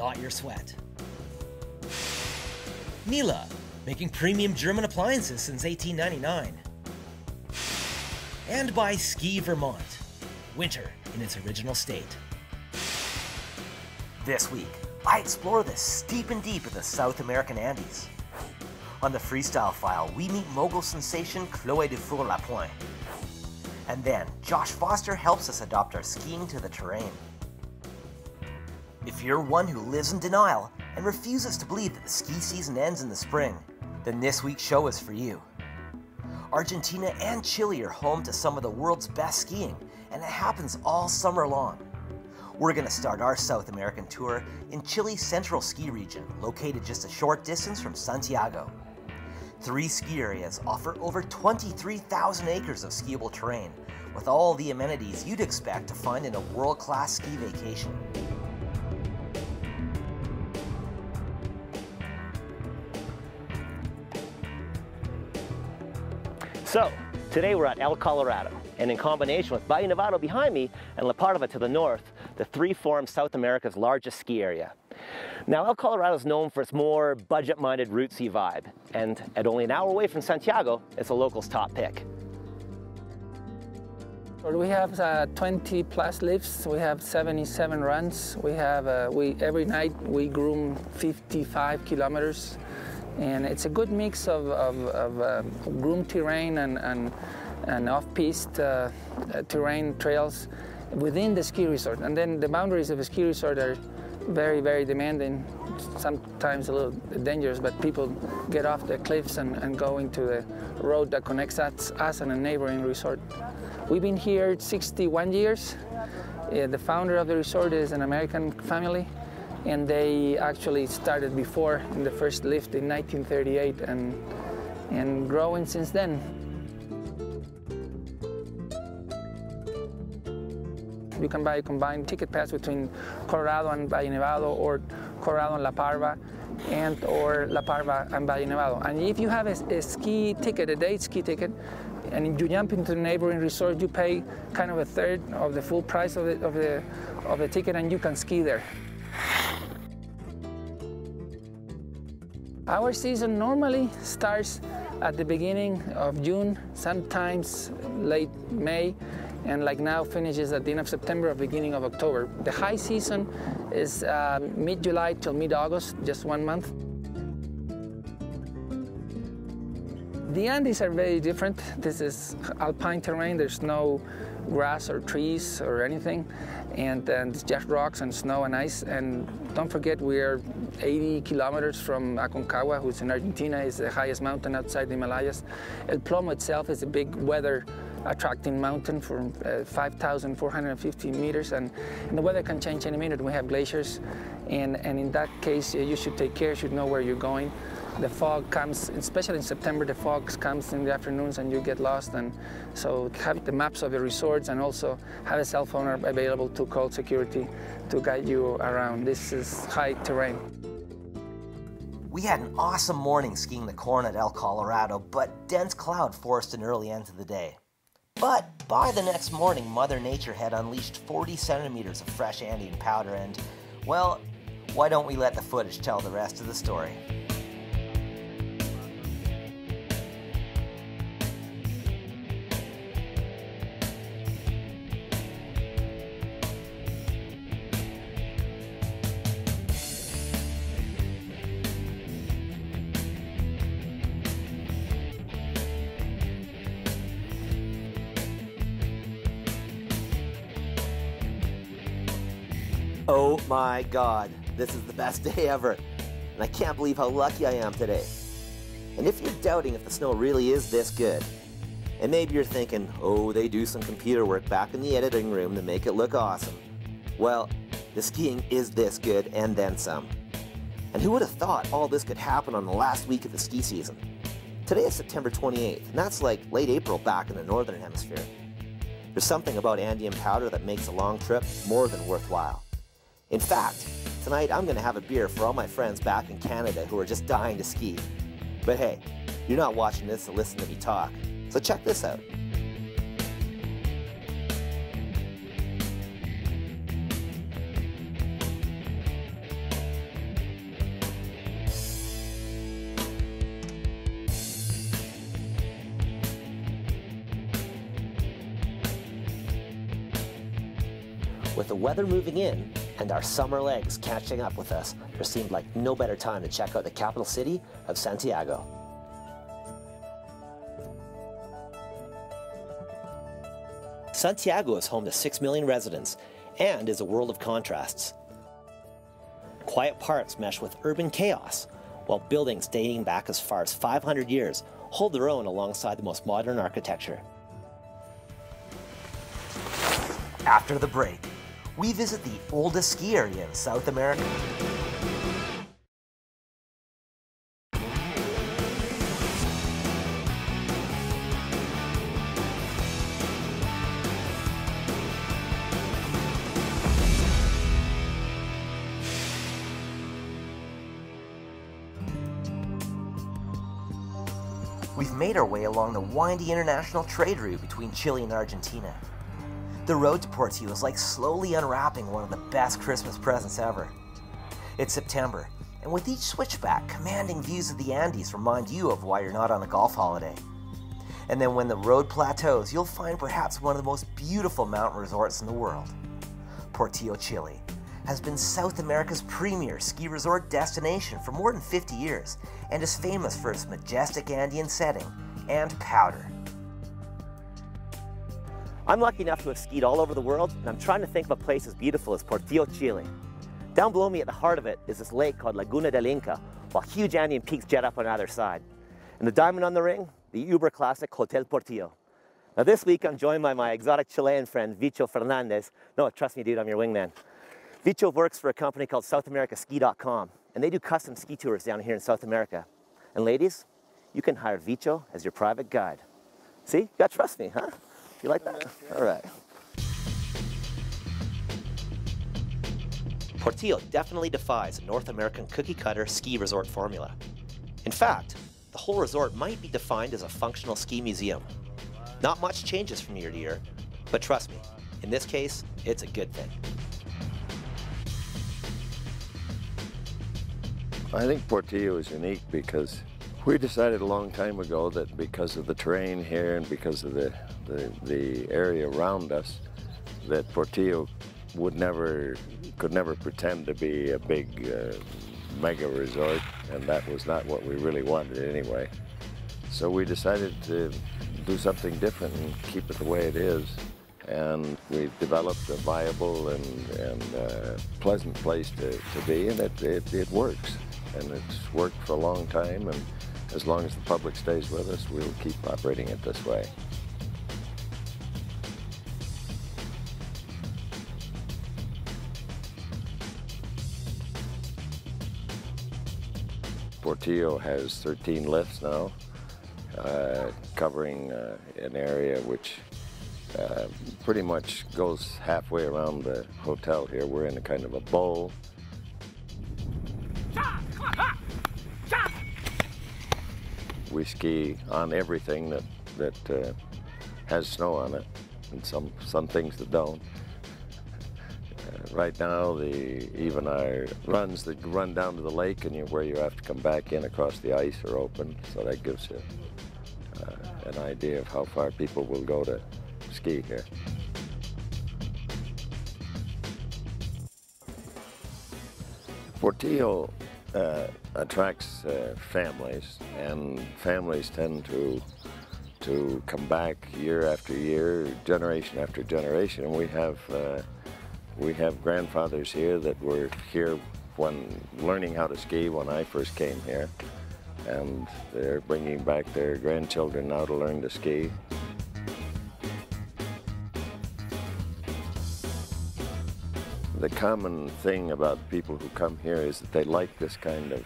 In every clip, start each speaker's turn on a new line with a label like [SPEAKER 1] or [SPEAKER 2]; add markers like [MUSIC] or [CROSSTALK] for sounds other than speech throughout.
[SPEAKER 1] not your sweat. Miele, making premium German appliances since 1899. And by Ski Vermont, winter in its original state. This week, I explore the steep and deep of the South American Andes. On the freestyle file, we meet mogul sensation Chloe Dufour Lapointe. And then, Josh Foster helps us adopt our skiing to the terrain. If you're one who lives in denial and refuses to believe that the ski season ends in the spring, then this week's show is for you. Argentina and Chile are home to some of the world's best skiing, and it happens all summer long. We're going to start our South American tour in Chile's central ski region, located just a short distance from Santiago. Three ski areas offer over 23,000 acres of skiable terrain, with all the amenities you'd expect to find in a world-class ski vacation.
[SPEAKER 2] So, today we're at El Colorado, and in combination with Valle Nevado behind me and La Parva to the north, the three form South America's largest ski area. Now, El Colorado is known for its more budget-minded rootsy vibe, and at only an hour away from Santiago, it's a local's top pick.
[SPEAKER 3] We have uh, 20 plus lifts. We have 77 runs. We have uh, we every night we groom 55 kilometers, and it's a good mix of, of, of uh, groomed terrain and, and, and off-piste uh, terrain trails within the ski resort. And then the boundaries of a ski resort are very, very demanding, sometimes a little dangerous, but people get off the cliffs and, and go into the road that connects us, us and a neighboring resort. We've been here 61 years. Uh, the founder of the resort is an American family, and they actually started before in the first lift in 1938 and, and growing since then. You can buy a combined ticket pass between Colorado and Valle Nevado or Colorado and La Parva and or La Parva and Valle Nevado. And if you have a, a ski ticket, a day ski ticket, and you jump into the neighboring resort, you pay kind of a third of the full price of the, of the, of the ticket and you can ski there. Our season normally starts at the beginning of June, sometimes late May, and like now finishes at the end of September or beginning of October. The high season is uh, mid-July till mid-August, just one month. The Andes are very different. This is alpine terrain. There's no grass or trees or anything, and, and it's just rocks and snow and ice. And don't forget, we are 80 kilometers from Aconcagua, who's in Argentina, is the highest mountain outside the Himalayas. El Plomo itself is a big weather attracting mountain for uh, 5,450 meters, and, and, the weather can change any minute. We have glaciers, and, and in that case, you should take care, you should know where you're going. The fog comes, especially in September, the fog comes in the afternoons and you get lost. And so have the maps of the resorts and also have a cell phone available to call security to guide you around. This is high terrain.
[SPEAKER 1] We had an awesome morning skiing the corn at El Colorado, but dense cloud forced an early end to the day. But by the next morning, Mother Nature had unleashed 40 centimeters of fresh Andean powder, and, well, why don't we let the footage tell the rest of the story? My god, this is the best [LAUGHS] day ever, and I can't believe how lucky I am today. And if you're doubting if the snow really is this good, and maybe you're thinking, oh, they do some computer work back in the editing room to make it look awesome. Well, the skiing is this good and then some. And who would have thought all this could happen on the last week of the ski season? Today is September 28th, and that's like late April back in the Northern Hemisphere. There's something about Andean powder that makes a long trip more than worthwhile. In fact, tonight I'm going to have a beer for all my friends back in Canada who are just dying to ski. But hey, you're not watching this to listen to me talk, so check this out. With the weather moving in, and our summer legs catching up with us, there seemed like no better time to check out the capital city of Santiago. Santiago is home to 6 million residents and is a world of contrasts. Quiet parks mesh with urban chaos, while buildings dating back as far as 500 years hold their own alongside the most modern architecture. After the break, we visit the oldest ski area in South America. We've made our way along the windy international trade route between Chile and Argentina. The road to Portillo is like slowly unwrapping one of the best Christmas presents ever. It's September, and with each switchback, commanding views of the Andes remind you of why you're not on a golf holiday. And then when the road plateaus, you'll find perhaps one of the most beautiful mountain resorts in the world. Portillo, Chile, has been South America's premier ski resort destination for more than 50 years and is famous for its majestic Andean setting and powder. I'm lucky enough to have skied all over the world, and I'm trying to think of a place as beautiful as Portillo, Chile. Down below me at the heart of it is this lake called Laguna del Inca, while huge Andean peaks jet up on either side. And the diamond on the ring, the uber classic Hotel Portillo. Now this week I'm joined by my exotic Chilean friend, Vicho Fernandez. No, trust me dude, I'm your wingman. Vicho works for a company called SouthAmericaSki.com, and they do custom ski tours down here in South America. And ladies, you can hire Vicho as your private guide. See, you gotta trust me, huh? You like that? All right. Portillo definitely defies a North American cookie cutter ski resort formula. In fact, the whole resort might be defined as a functional ski museum. Not much changes from year to year, but trust me, in this case, it's a good thing.
[SPEAKER 4] I think Portillo is unique because we decided a long time ago that because of the terrain here and because of the, the, the area around us, that Portillo would never, could never pretend to be a big uh, mega resort, and that was not what we really wanted anyway. So we decided to do something different and keep it the way it is. And we've developed a viable and, and uh, pleasant place to, to be, and it, it, it works and it's worked for a long time and as long as the public stays with us, we'll keep operating it this way. Portillo has 13 lifts now, uh, covering uh, an area which uh, pretty much goes halfway around the hotel here. We're in a kind of a bowl we ski on everything that that uh, has snow on it, and some some things that don't. Right now, the even our runs that run down to the lake and you, where you have to come back in across the ice are open, so that gives you uh, an idea of how far people will go to ski here. Portillo uh, attracts uh, families, and families tend to to come back year after year, generation after generation. And we have uh, we have grandfathers here that were here when learning how to ski when I first came here, and they're bringing back their grandchildren now to learn to ski. The common thing about people who come here is that they like this kind of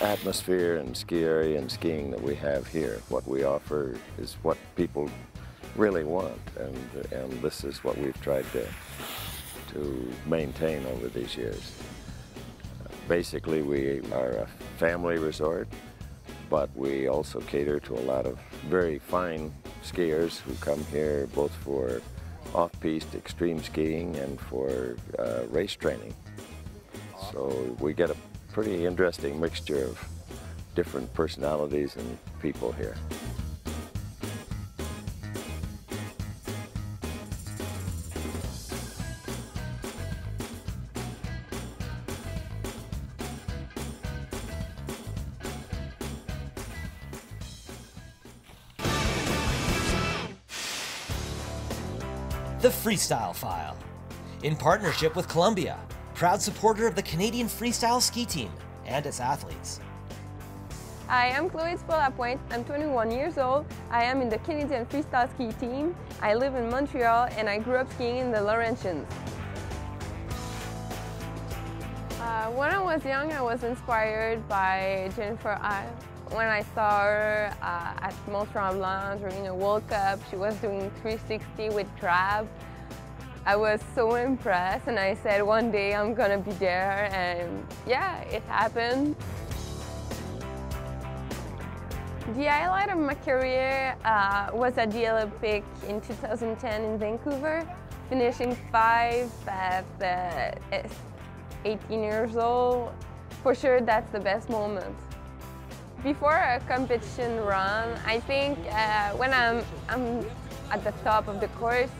[SPEAKER 4] atmosphere and ski area and skiing that we have here. What we offer is what people really want, and, and this is what we've tried to, to maintain over these years. Basically, we are a family resort, but we also cater to a lot of very fine skiers who come here both for off-piste extreme skiing and for uh, race training. So we get a pretty interesting mixture of different personalities and people here.
[SPEAKER 1] The Freestyle File. In partnership with Columbia, proud supporter of the Canadian Freestyle Ski Team and its athletes.
[SPEAKER 5] Hi, I'm Chloe Lapointe. I'm 21 years old. Heil am in the Canadian Freestyle Ski Team. I live in Montreal and I grew up skiing in the Laurentians. Uh, when I was young, I was inspired by Jennifer I. When I saw her uh, at Mont Tremblant during a World Cup, she was doing 360 with crab. I was so impressed and I said one day I'm gonna be there and yeah, it happened. The highlight of my career uh, was at the Olympic in 2010 in Vancouver, finishing five at uh, 18 years old. For sure, that's the best moment. Before a competition run, I think uh, when I'm, I'm at the top of the course,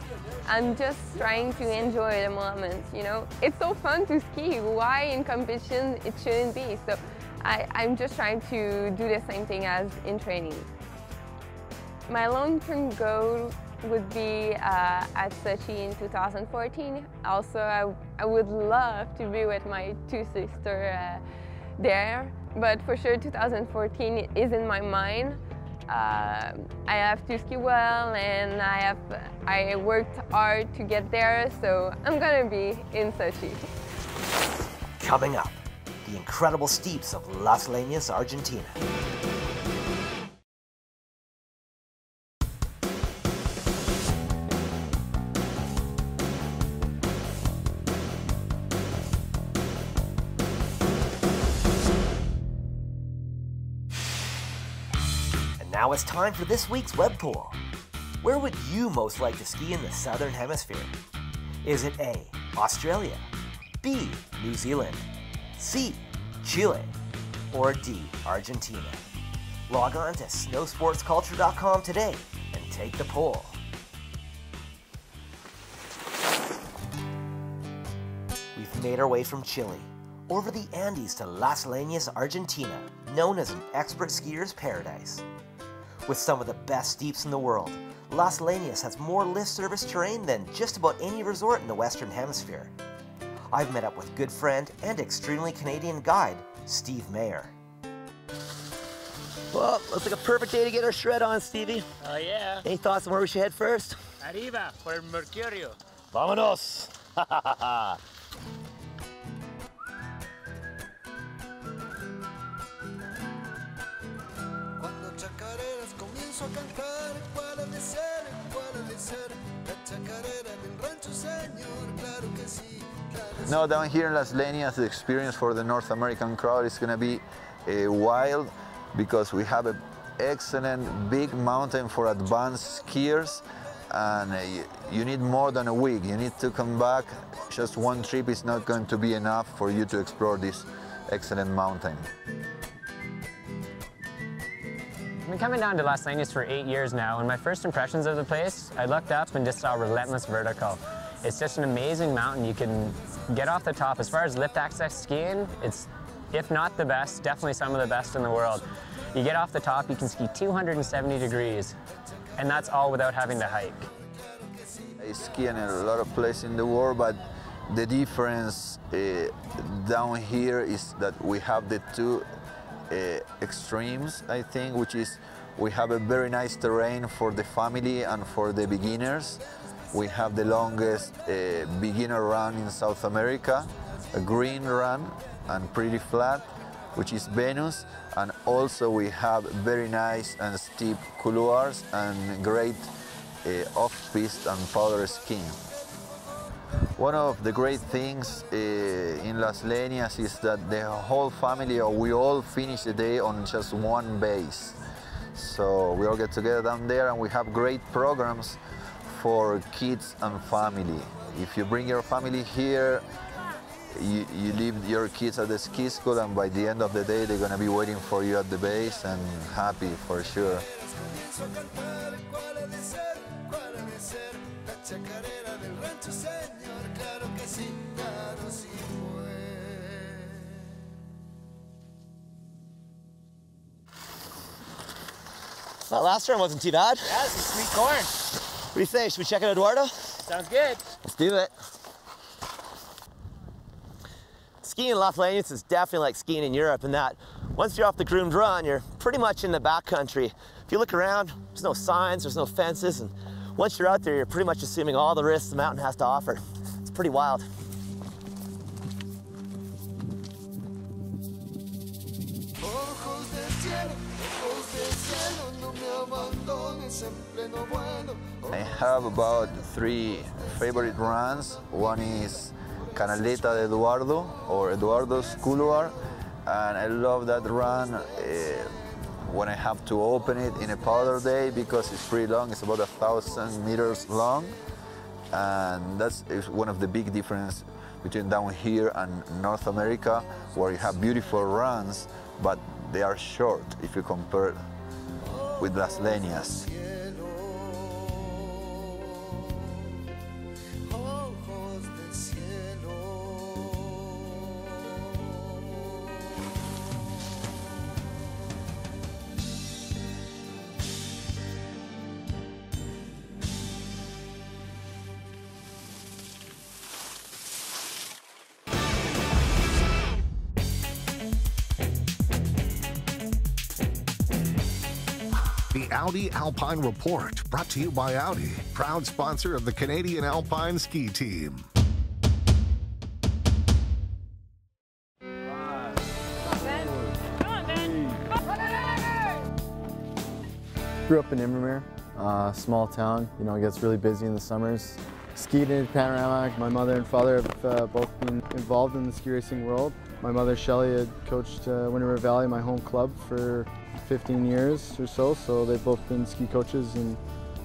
[SPEAKER 5] I'm just trying to enjoy the moment, you know? It's so fun to ski, why in competition it shouldn't be? So I, I'm just trying to do the same thing as in training. My long-term goal would be uh, at Sochi in 2014. Also, I, I would love to be with my two sisters uh, there but for sure 2014 is in my mind. Uh, I have to ski well and I have I worked hard to get there, so I'm gonna be in Sochi.
[SPEAKER 1] Coming up, the incredible steeps of Las Leñas, Argentina. It's time for this week's web poll. Where would you most like to ski in the Southern Hemisphere? Is it A. Australia, B. New Zealand, C. Chile, or D. Argentina? Log on to snowsportsculture.com today and take the poll. We've made our way from Chile over the Andes to Las Leñas, Argentina, known as an expert skier's paradise. With some of the best steeps in the world, Las Leñas has more lift service terrain than just about any resort in the Western Hemisphere. I've met up with good friend and extremely Canadian guide, Steve Mayer.
[SPEAKER 6] Well, looks like a perfect day to get our shred on, Stevie.
[SPEAKER 7] Oh, yeah.
[SPEAKER 6] Any thoughts on where we should head first?
[SPEAKER 7] Arriba, for el Mercurio.
[SPEAKER 6] Vámonos! [LAUGHS]
[SPEAKER 8] no, down here in Las Leñas, the experience for the North American crowd is going to be uh, wild because we have an excellent big mountain for advanced skiers and uh, you need more than a week. You need to come back. Just one trip is not going to be enough for you to explore this excellent mountain.
[SPEAKER 9] I've been coming down to Las Leñas for eight years now, and my first impressions of the place, I looked up and just saw relentless vertical. It's just an amazing mountain. You can get off the top. As far as lift access skiing, it's, if not the best, definitely some of the best in the world. You get off the top, you can ski 270 degrees, and that's all without having to hike.
[SPEAKER 8] I ski in a lot of places in the world, but the difference uh, down here is that we have the two uh, extremes, I think, which is we have a very nice terrain for the family and for the beginners. We have the longest uh, beginner run in South America, a green run and pretty flat, which is Venus. And also we have very nice and steep couloirs and great uh, off-piste and powder skiing. One of the great things uh, in Las Leñas is that the whole family, or we all finish the day on just one base. So we all get together down there and we have great programs for kids and family. If you bring your family here, you, you leave your kids at the ski school and by the end of the day they're going to be waiting for you at the base and happy for sure.
[SPEAKER 6] That last turn wasn't too bad.
[SPEAKER 7] Yeah, some sweet corn.
[SPEAKER 10] What do you say? Should we check out Eduardo?
[SPEAKER 7] Sounds good.
[SPEAKER 10] Let's do it. Skiing in Leñas is definitely like skiing in Europe in that once you're off the groomed run, you're pretty much in the backcountry. If you look around, there's no signs, there's no fences, and once you're out there, you're pretty much assuming all the risks the mountain has to offer. It's pretty wild.
[SPEAKER 8] Have about three favorite runs. One is Canaleta de Eduardo or Eduardo's Couloir, and I love that run uh, when I have to open it in a powder day because it's pretty long. It's about a thousand meters long, and that's one of the big difference between down here and North America, where you have beautiful runs, but they are short if you compare with Las Leñas.
[SPEAKER 11] The Audi Alpine Report, brought to you by Audi, proud sponsor of the Canadian Alpine Ski Team.
[SPEAKER 12] Grew up in Invermere, uh, small town. You know, it gets really busy in the summers. Skied in Panorama. My mother and father have uh, both been involved in the ski racing world. My mother, Shelley, had coached uh, Windermere Valley, my home club, for 15 years or so. So they've both been ski coaches and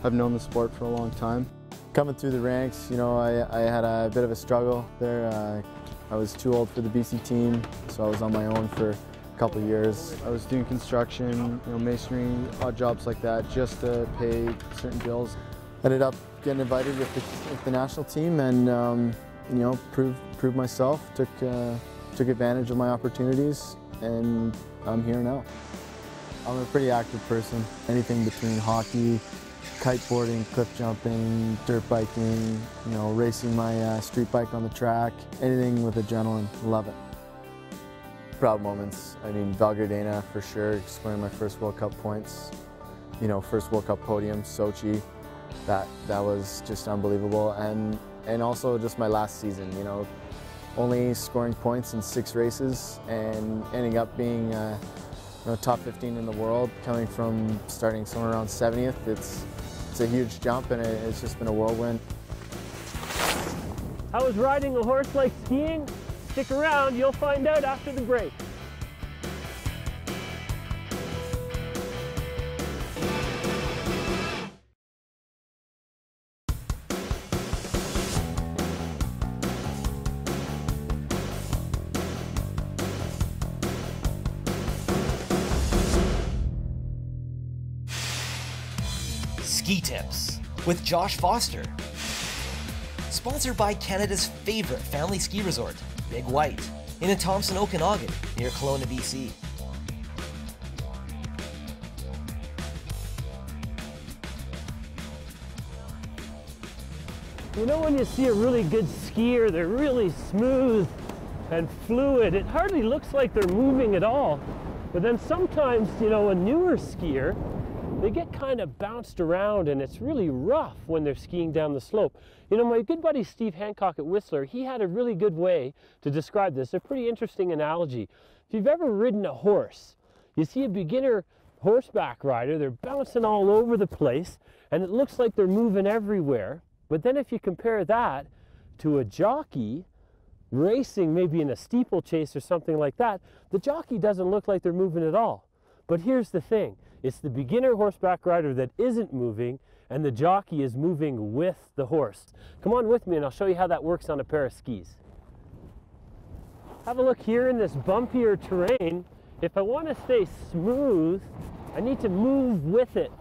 [SPEAKER 12] have known the sport for a long time. Coming through the ranks, you know, I, I had a bit of a struggle there. Uh, I was too old for the BC team, so I was on my own for a couple years. I was doing construction, you know, masonry, odd jobs like that, just to pay certain bills. Ended up getting invited with the, with the national team, and um, you know, proved proved myself. Took uh, took advantage of my opportunities, and I'm here now. I'm a pretty active person. Anything between hockey, kiteboarding, cliff jumping, dirt biking, you know, racing my uh, street bike on the track, anything with adrenaline, love it. Proud moments. I mean, Val Gardena for sure, scoring my first World Cup points. You know, first World Cup podium, Sochi. That that was just unbelievable, and and also just my last season. You know, only scoring points in six races and ending up being. Uh, you know, top 15 in the world, coming from starting somewhere around 70th. It's it's a huge jump, and it, it's just been a whirlwind.
[SPEAKER 13] How is riding a horse like skiing? Stick around, you'll find out after the break.
[SPEAKER 14] With Josh Foster. Sponsored by Canada's favorite family ski resort, Big White, in Thompson Okanagan near Kelowna, BC.
[SPEAKER 13] You know when you see a really good skier, they're really smooth and fluid. It hardly looks like they're moving at all. But then sometimes, you know, a newer skier, they get kind of bounced around and it's really rough when they're skiing down the slope. You know, my good buddy Steve Hancock at Whistler, he had a really good way to describe this, a pretty interesting analogy. If you've ever ridden a horse, you see a beginner horseback rider, they're bouncing all over the place and it looks like they're moving everywhere. But then if you compare that to a jockey racing maybe in a steeplechase or something like that, the jockey doesn't look like they're moving at all. But here's the thing, it's the beginner horseback rider that isn't moving and the jockey is moving with the horse. Come on with me and I'll show you how that works on a pair of skis. Have a look here in this bumpier terrain. If I want to stay smooth, I need to move with it.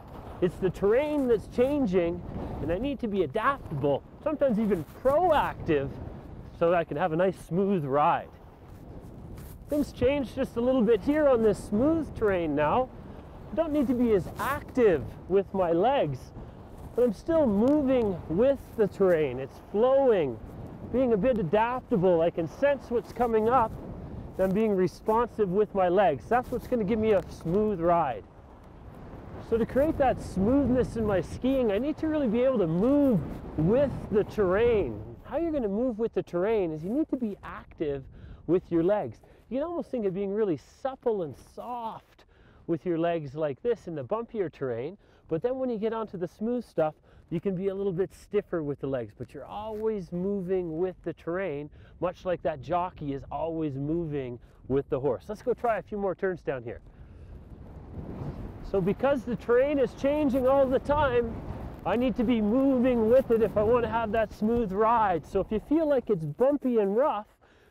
[SPEAKER 13] It's the terrain that's changing and I need to be adaptable, sometimes even proactive, so that I can have a nice smooth ride. Things change just a little bit here on this smooth terrain now. I don't need to be as active with my legs. but I'm still moving with the terrain. It's flowing, being a bit adaptable. I can sense what's coming up, and I'm being responsive with my legs. That's what's going to give me a smooth ride. So to create that smoothness in my skiing, I need to really be able to move with the terrain. How you're going to move with the terrain is you need to be active with your legs. You can almost think of being really supple and soft with your legs like this in the bumpier terrain, but then when you get onto the smooth stuff, you can be a little bit stiffer with the legs, but you're always moving with the terrain, much like that jockey is always moving with the horse. Let's go try a few more turns down here. So because the terrain is changing all the time, I need to be moving with it if I want to have that smooth ride. So if you feel like it's bumpy and rough,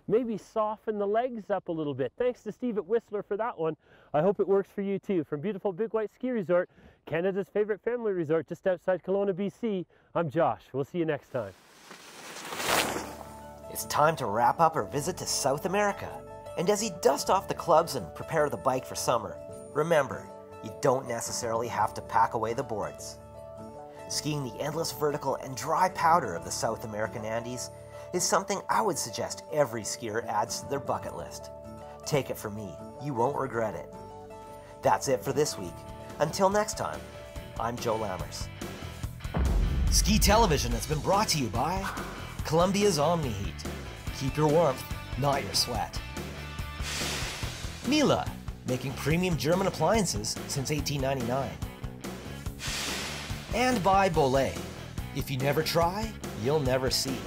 [SPEAKER 13] maybe soften the legs up a little bit. Thanks to Steve at Whistler for that one. I hope it works for you too. From beautiful Big White Ski Resort, Canada's favorite family resort just outside Kelowna, BC, I'm Josh. We'll see you next time.
[SPEAKER 1] It's time to wrap up our visit to South America. And as you dust off the clubs and prepare the bike for summer, remember, you don't necessarily have to pack away the boards. Skiing the endless vertical and dry powder of the South American Andes is something I would suggest every skier adds to their bucket list. Take it from me, you won't regret it. That's it for this week. Until next time, I'm Joe Lammers. Ski Television has been brought to you by Columbia's Omni-Heat. Keep your warmth, not your sweat. Miele, making premium German appliances since 1899. And by Bollé. If you never try, you'll never see.